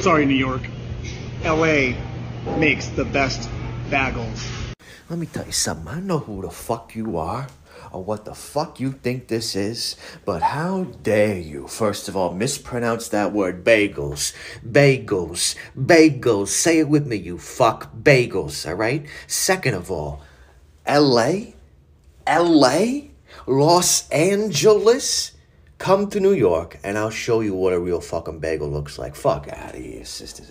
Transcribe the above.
Sorry, New York. LA makes the best bagels. Let me tell you something. I know who the fuck you are or what the fuck you think this is, but how dare you, first of all, mispronounce that word bagels. Bagels. Bagels. Say it with me, you fuck. Bagels, alright? Second of all, LA? LA? Los Angeles? Come to New York and I'll show you what a real fucking bagel looks like. Fuck out of here, sisters.